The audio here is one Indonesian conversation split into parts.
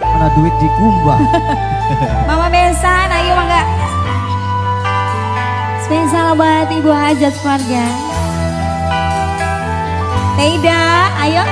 Mana duit dikumbah. Mama Bensan, ayo mangga. Spesial buat Ibu Hajat keluarga. Teida, ayo.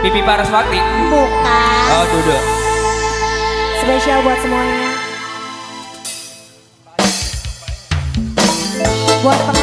Pipi Paraswati? Bukan. Oh, duduk Spesial buat semuanya. Buat teman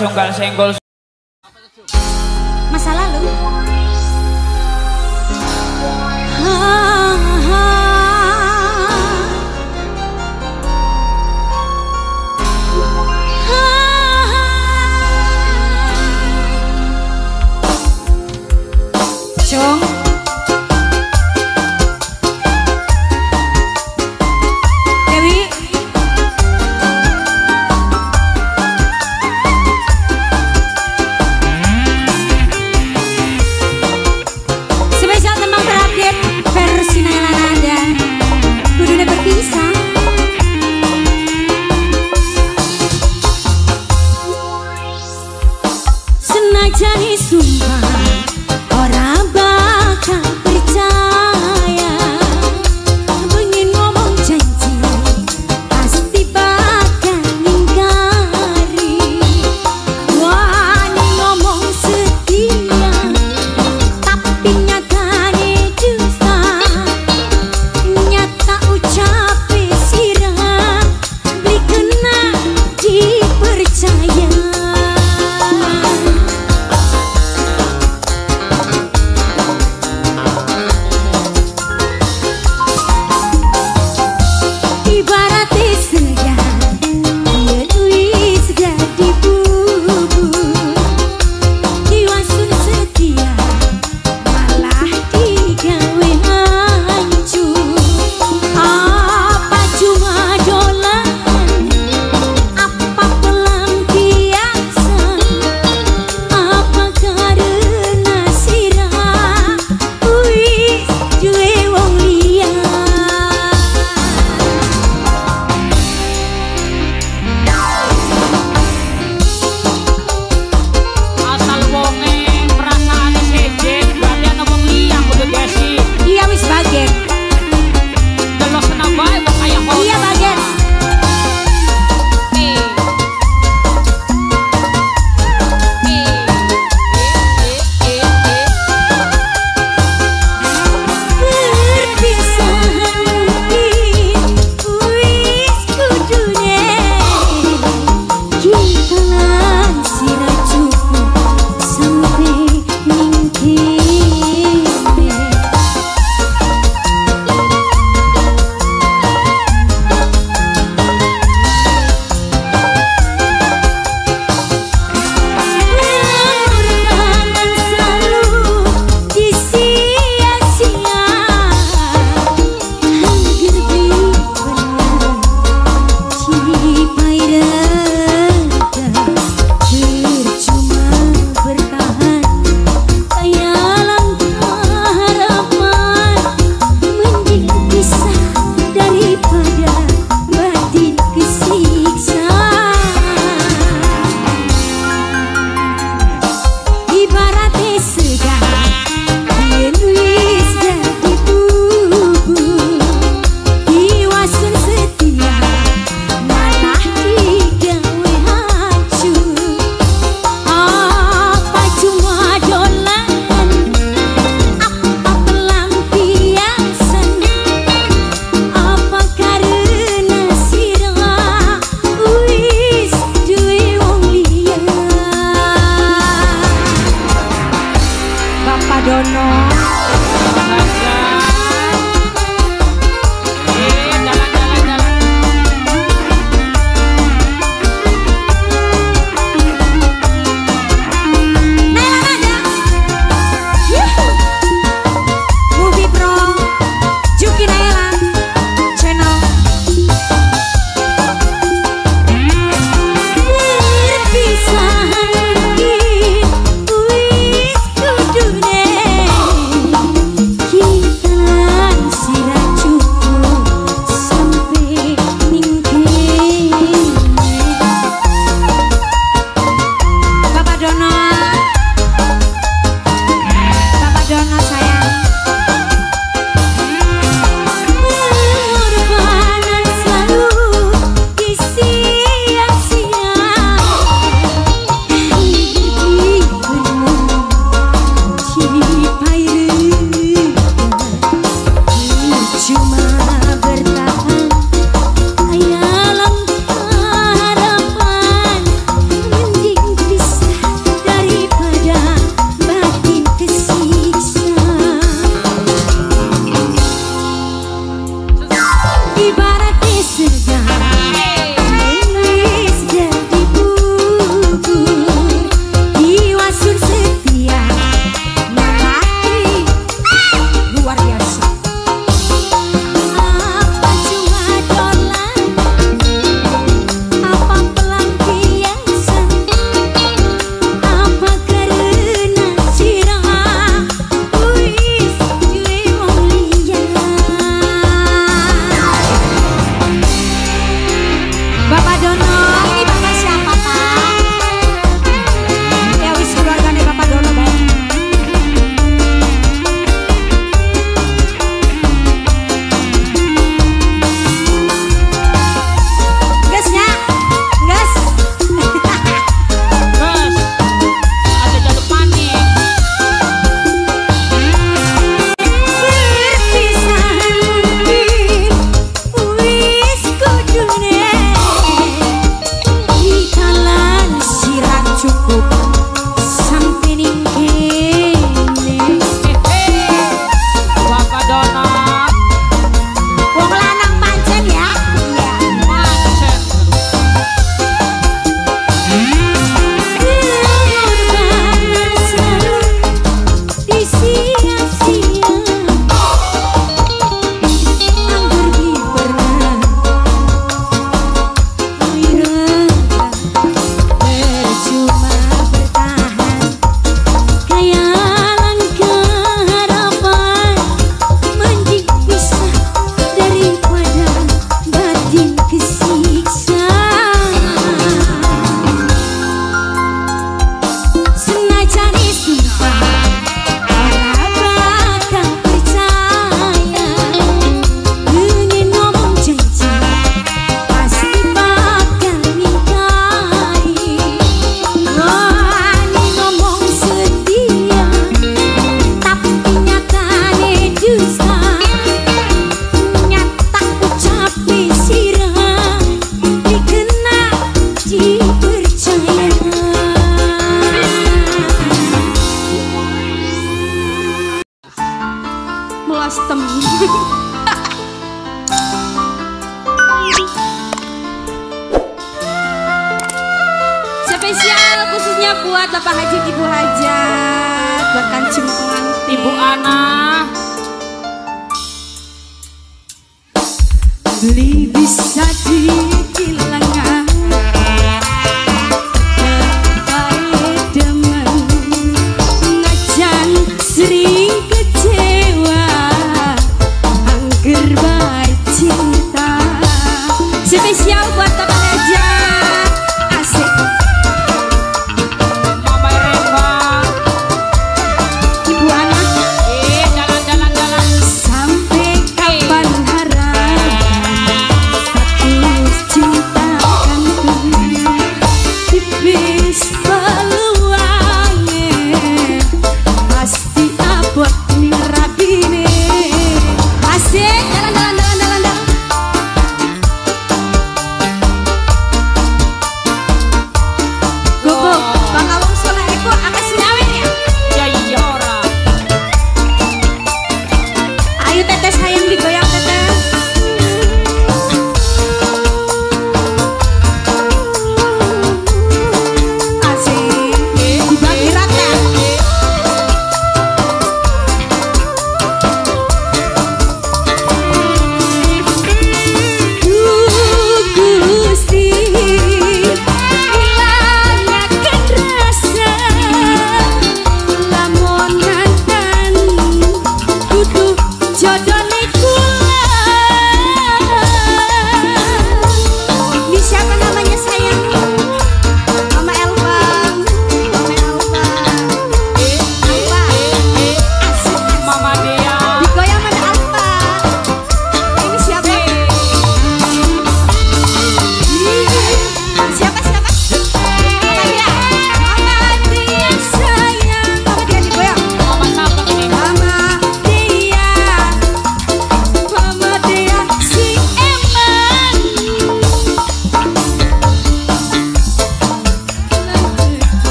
sungkan senggol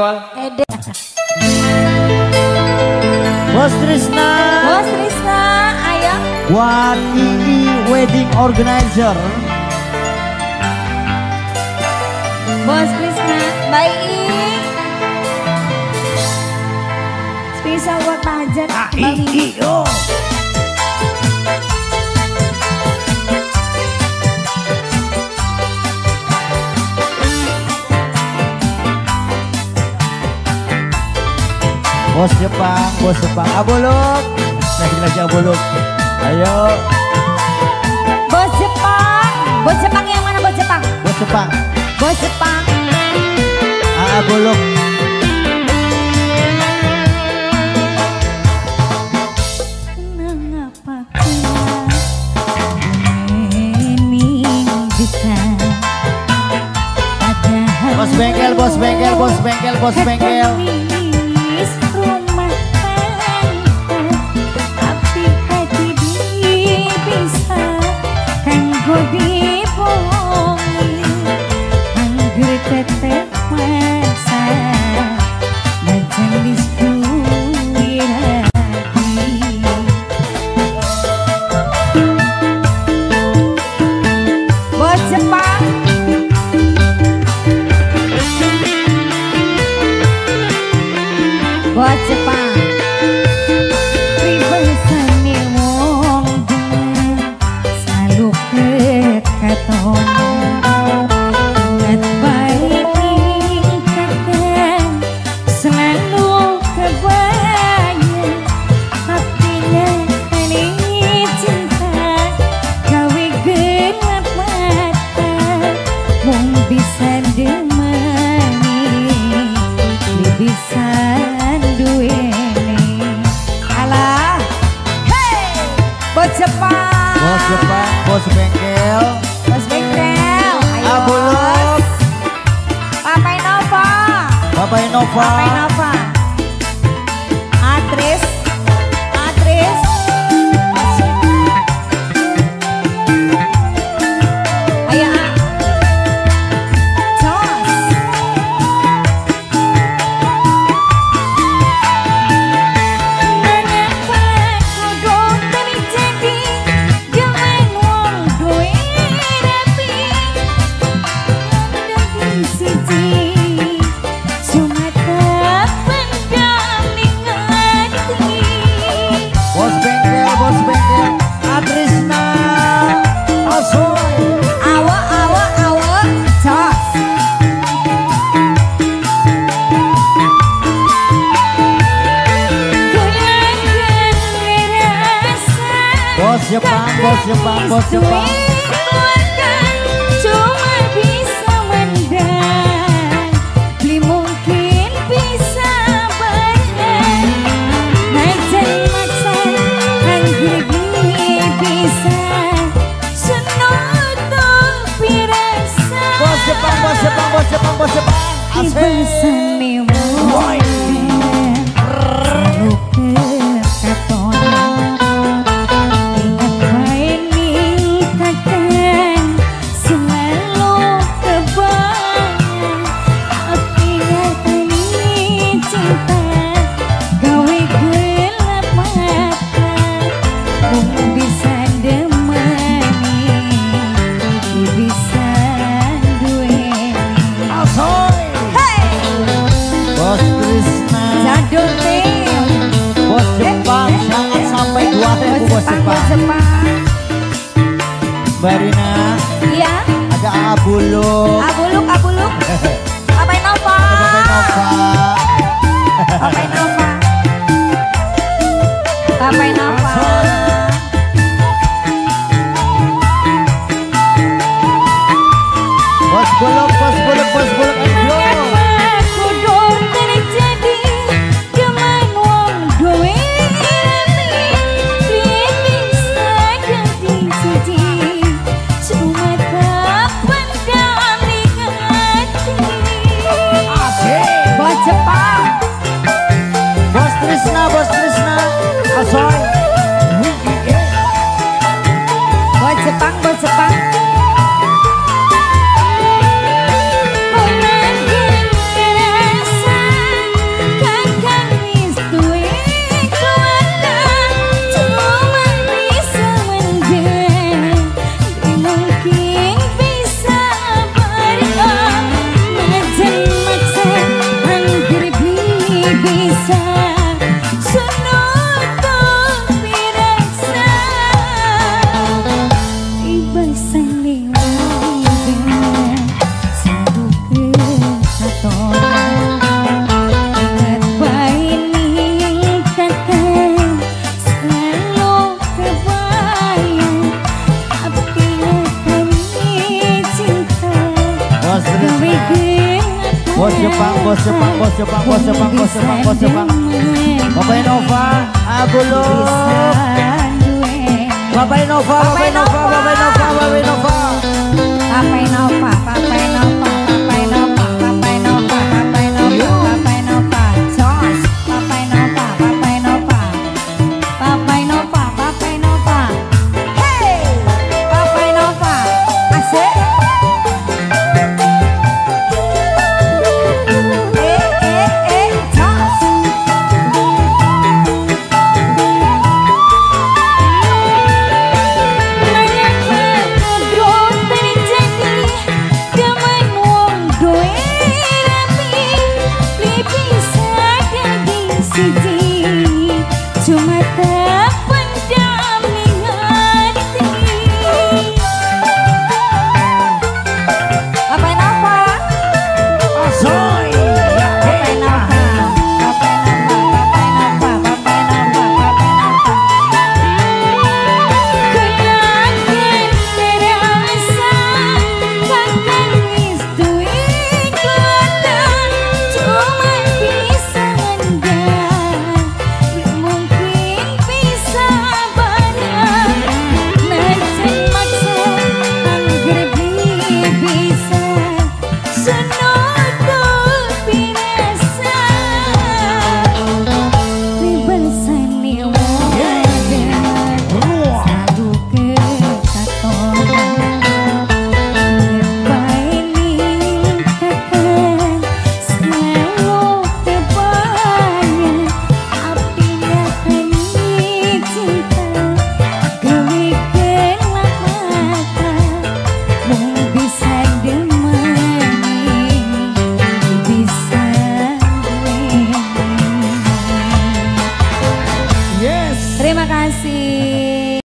Gol? Ede. Bos Trisna. Bos Trisna, ayo. Wanini Wedding Organizer. Bos Trisna, baik Spesial buat Najat. Ah, Bos Jepang, bos Jepang. Abuluk. Lagi lagi abuluk. Ayo. Bos Jepang, bos Jepang yang mana bos Jepang? Bos Jepang. Bos Jepang. Ah, abuluk. Bos bengkel, bos bengkel, bos bengkel, bos bengkel. mm -hmm. Bye. to.